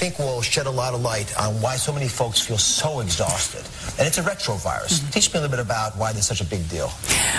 think will shed a lot of light on why so many folks feel so exhausted. And it's a retrovirus. Mm -hmm. Teach me a little bit about why this is such a big deal.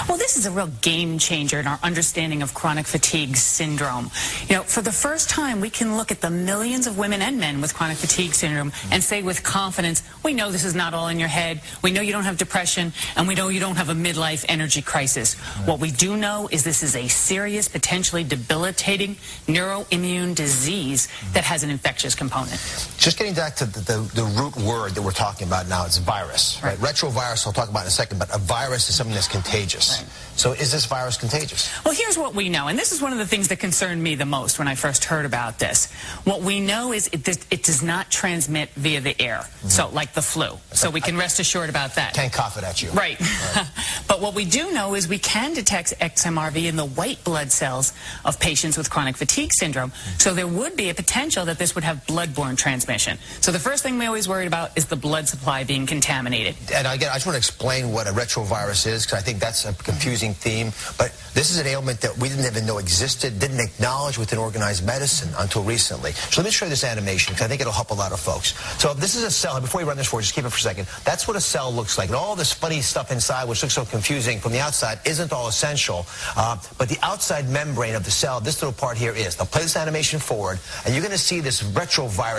Well, this is a real game changer in our understanding of chronic fatigue syndrome. You know, for the first time, we can look at the millions of women and men with chronic fatigue syndrome mm -hmm. and say with confidence, we know this is not all in your head. We know you don't have depression, and we know you don't have a midlife energy crisis. Right. What we do know is this is a serious, potentially debilitating neuroimmune disease that has an infectious component. Just getting back to the, the, the root word that we're talking about now, it's virus. Right. right? Retrovirus, I'll talk about in a second, but a virus is something that's contagious. Right. So is this virus contagious? Well, here's what we know, and this is one of the things that concerned me the most when I first heard about this. What we know is it, it does not transmit via the air, mm -hmm. so like the flu. So we can rest assured about that. Can't cough it at you. Right. right. but what we do know is we can detect XMRV in the white blood cells of patients with chronic fatigue syndrome. So there would be a potential that this would have bloodborne transmission. So the first thing we always worried about is the blood supply being contaminated. And again, I just want to explain what a retrovirus is because I think that's a confusing theme. But this is an ailment that we didn't even know existed, didn't acknowledge within organized medicine until recently. So let me show you this animation because I think it'll help a lot of folks. So this is a cell. Before you run this forward, just keep it for a second. That's what a cell looks like. And all this funny stuff inside, which looks so confusing from the outside, isn't all essential. Uh, but the outside membrane of the cell, this little part here is. Now play this animation forward, and you're going to see this retrovirus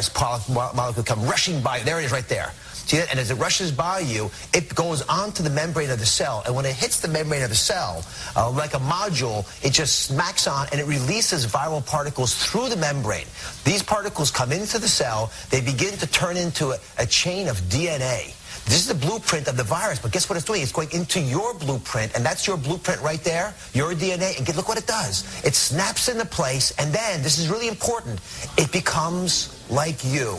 molecule come rushing by. There it is right there. See that? And as it rushes by you, it goes onto the membrane of the cell. And when it hits the membrane of the cell, uh, like a module, it just smacks on and it releases viral particles through the membrane. These particles come into the cell. They begin to turn into a, a chain of DNA. This is the blueprint of the virus, but guess what it's doing? It's going into your blueprint, and that's your blueprint right there, your DNA, and look what it does. It snaps into place, and then, this is really important, it becomes like you.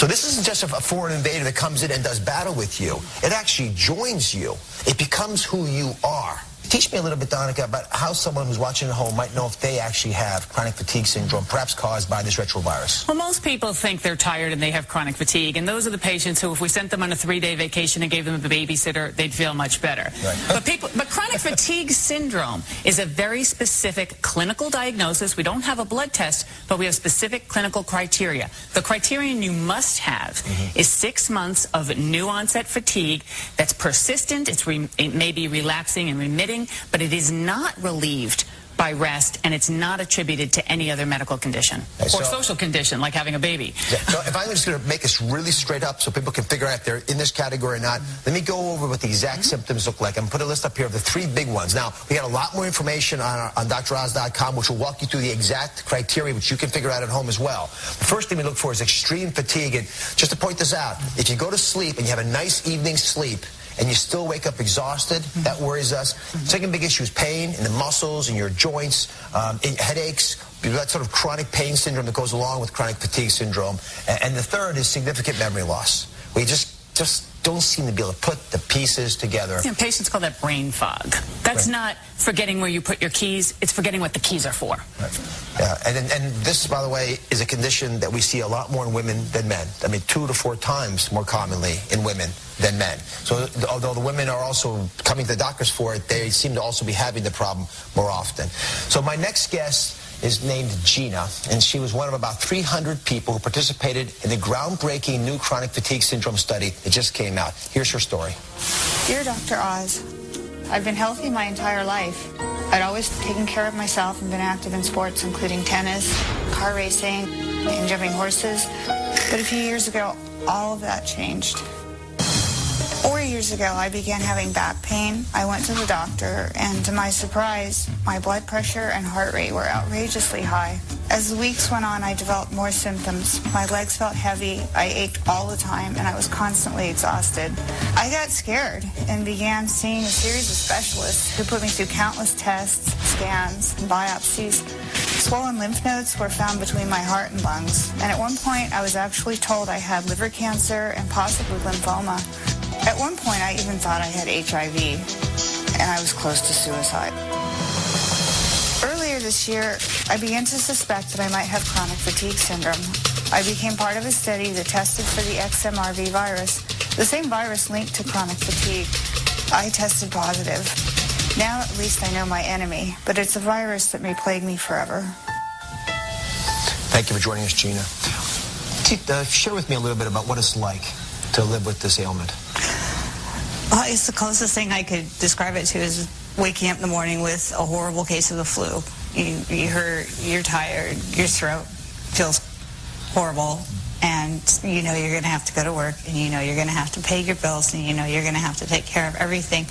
So this isn't just a foreign invader that comes in and does battle with you. It actually joins you. It becomes who you are. Teach me a little bit, Donnica, about how someone who's watching at home might know if they actually have chronic fatigue syndrome, perhaps caused by this retrovirus. Well, most people think they're tired and they have chronic fatigue, and those are the patients who, if we sent them on a three-day vacation and gave them a babysitter, they'd feel much better. Right. but people, but chronic fatigue syndrome is a very specific clinical diagnosis. We don't have a blood test, but we have specific clinical criteria. The criterion you must have mm -hmm. is six months of new onset fatigue that's persistent. It's it may be relapsing and remitting but it is not relieved by rest, and it's not attributed to any other medical condition or so, social condition, like having a baby. Yeah, so if I'm just going to make this really straight up so people can figure out if they're in this category or not, let me go over what the exact mm -hmm. symptoms look like. I'm put a list up here of the three big ones. Now, we got a lot more information on, our, on droz.com, which will walk you through the exact criteria, which you can figure out at home as well. The first thing we look for is extreme fatigue, and just to point this out, if you go to sleep and you have a nice evening sleep, and you still wake up exhausted, that worries us. Second big issue is pain in the muscles, in your joints, um, in headaches, that sort of chronic pain syndrome that goes along with chronic fatigue syndrome. And the third is significant memory loss. We just just don't seem to be able to put the pieces together. Yeah, patients call that brain fog. That's right. not forgetting where you put your keys. It's forgetting what the keys are for. Right. Yeah, and, and this, by the way, is a condition that we see a lot more in women than men. I mean, two to four times more commonly in women than men. So although the women are also coming to the doctors for it, they seem to also be having the problem more often. So my next guest is named Gina, and she was one of about 300 people who participated in the groundbreaking new chronic fatigue syndrome study that just came out. Here's her story. Dear Dr. Oz, I've been healthy my entire life. I'd always taken care of myself and been active in sports, including tennis, car racing, and jumping horses. But a few years ago, all of that changed. Years ago, I began having back pain. I went to the doctor, and to my surprise, my blood pressure and heart rate were outrageously high. As the weeks went on, I developed more symptoms. My legs felt heavy, I ached all the time, and I was constantly exhausted. I got scared and began seeing a series of specialists who put me through countless tests, scans, and biopsies. Swollen lymph nodes were found between my heart and lungs, and at one point I was actually told I had liver cancer and possibly lymphoma. At one point, I even thought I had HIV, and I was close to suicide. Earlier this year, I began to suspect that I might have chronic fatigue syndrome. I became part of a study that tested for the XMRV virus, the same virus linked to chronic fatigue. I tested positive. Now at least I know my enemy, but it's a virus that may plague me forever. Thank you for joining us, Gina. uh, share with me a little bit about what it's like to live with this ailment. Well, it's the closest thing I could describe it to is waking up in the morning with a horrible case of the flu. You, you hurt, you're tired, your throat feels horrible, and you know you're going to have to go to work, and you know you're going to have to pay your bills, and you know you're going to have to take care of everything.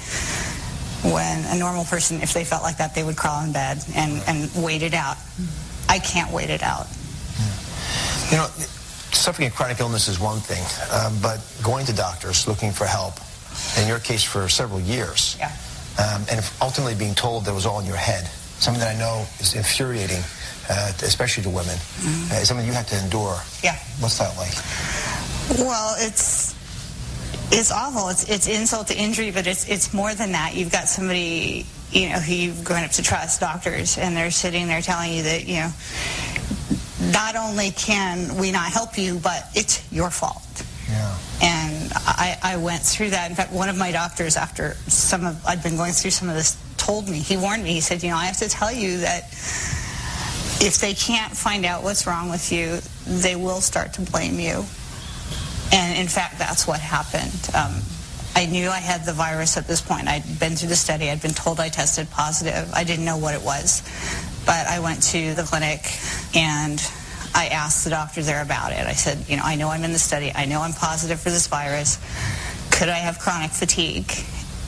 When a normal person, if they felt like that, they would crawl in bed and, and wait it out. I can't wait it out. You know, suffering a chronic illness is one thing, um, but going to doctors looking for help, in your case for several years, Yeah. um, and ultimately being told that it was all in your head, something that I know is infuriating, uh, especially to women, uh, something you have to endure. Yeah. What's that like? Well, it's it's awful. It's it's insult to injury, but it's it's more than that. You've got somebody you know who you've grown up to trust, doctors, and they're sitting there telling you that you know not only can we not help you, but it's your fault. And I, I went through that. In fact, one of my doctors, after some of I'd been going through some of this, told me he warned me. He said, you know, I have to tell you that if they can't find out what's wrong with you, they will start to blame you. And in fact, that's what happened. Um, I knew I had the virus at this point. I'd been through the study. I'd been told I tested positive. I didn't know what it was. But I went to the clinic and I asked the doctor there about it. I said, you know, I know I'm in the study. I know I'm positive for this virus. Could I have chronic fatigue?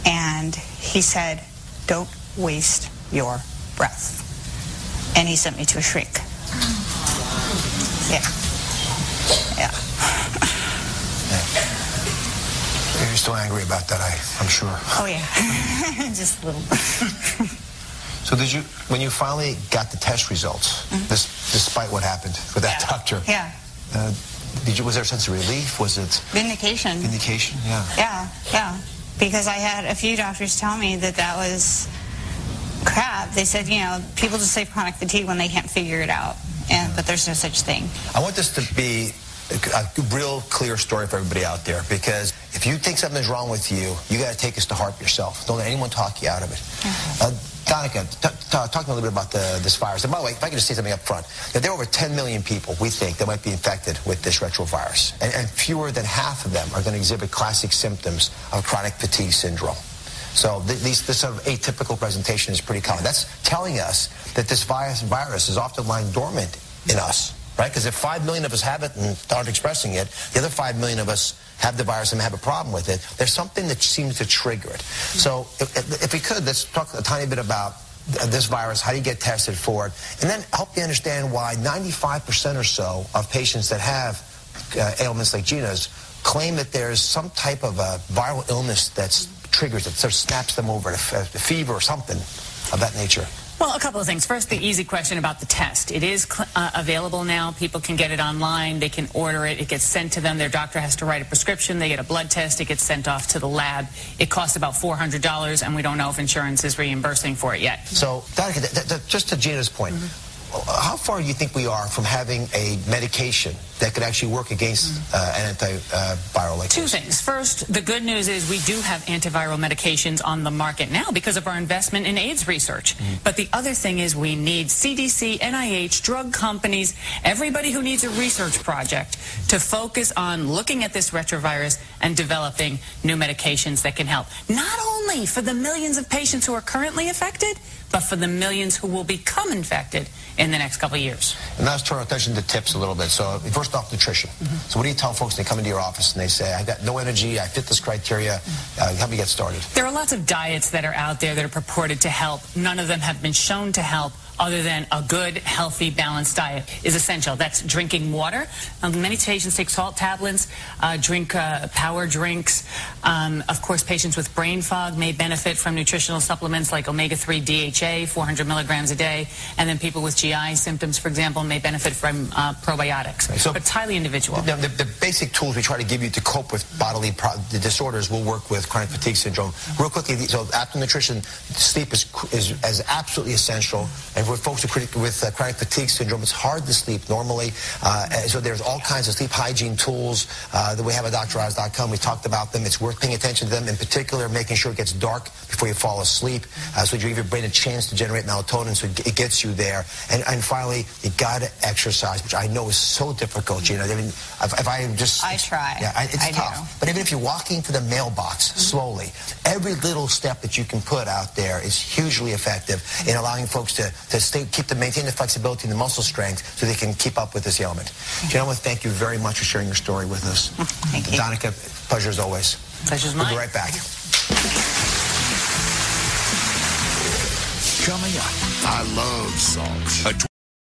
And he said, don't waste your breath. And he sent me to a shrink. Yeah. Yeah. You're still angry about that, I, I'm sure. Oh, yeah. Just a little. So did you, when you finally got the test results, this, despite what happened with that Yeah. doctor, Yeah. uh, did you, was there a sense of relief? Was it Vindication. vindication? Yeah. Yeah, yeah. Because I had a few doctors tell me that that was crap. They said, you know, people just say chronic fatigue when they can't figure it out. And, but there's no such thing. I want this to be a, real clear story for everybody out there because if you think something's wrong with you, you got to take this to heart yourself. Don't let anyone talk you out of it. Uh, Donnica, t- t- talk a little bit about the, this virus. And by the way, if I could just say something up front, there are over 10 million people, we think, that might be infected with this retrovirus. And, and fewer than half of them are going to exhibit classic symptoms of chronic fatigue syndrome. So th- these, this sort of atypical presentation is pretty common. That's telling us that this virus, virus is often lying dormant in us, right? Because if 5 million of us have it and aren't expressing it, the other 5 million of us have the virus and have a problem with it. There's something that seems to trigger it. So if, if- we could, let's talk a tiny bit about this virus, how do you get tested for it, and then help you understand why 95% or so of patients that have uh, ailments like Gina's claim that there's some type of a viral illness that's triggers it, sort of snaps them over, a fever or something of that nature. Well, a couple of things. First, the easy question about the test. It is cl- uh, available now. People can get it online. They can order it. It gets sent to them. Their doctor has to write a prescription. They get a blood test. It gets sent off to the lab. It costs about $400, and we don't know if insurance is reimbursing for it yet. So, Donnica, just to Gina's point, how far do you think we are from having a medication that could actually work against uh, an antiviral like Two this? things. First, the good news is we do have antiviral medications on the market now because of our investment in AIDS research. But the other thing is we need CDC, NIH, drug companies, everybody who needs a research project to focus on looking at this retrovirus and developing new medications that can help. Not only for the millions of patients who are currently affected, but for the millions who will become infected in the next couple of years. And let's turn our attention to tips a little bit. So, first off, nutrition. So, what do you tell folks when they come into your office and they say, I got no energy, I fit this criteria, uh, help me get started? There are lots of diets that are out there that are purported to help. None of them have been shown to help other than a good, healthy, balanced diet is essential. That's drinking water. Um, many patients take salt tablets, uh, drink uh, power drinks. Um, of course, patients with brain fog may benefit from nutritional supplements like omega-3 DHA, 400 milligrams a day. And then people with GI symptoms, for example, may benefit from uh, probiotics. So- but it's highly individual. Now, the, the basic tools we try to give you to cope with bodily the disorders will work with chronic fatigue syndrome. Real quickly, so after nutrition, sleep is, is, is absolutely essential. And with folks with uh, chronic fatigue syndrome, it's hard to sleep normally. Uh, so there's all kinds of sleep hygiene tools uh, that we have at DrOz.com. We talked about them. It's worth paying attention to them. In particular, making sure it gets dark before you fall asleep, uh, so you give your brain a chance to generate melatonin, so it gets you there. And, and finally, you got to exercise, which I know is so difficult. You know, I mean, if, if I just I try. Yeah, I, it's I tough. Do. But even if you're walking to the mailbox mm-hmm. slowly, every little step that you can put out there is hugely effective in allowing folks to, to stay, keep the maintain the flexibility and the muscle strength so they can keep up with this ailment. Gentlemen, thank you very much for sharing your story with us. Thank you. Donnica, pleasure as always. Pleasure's mine. We'll be right back. Coming up, I love salt.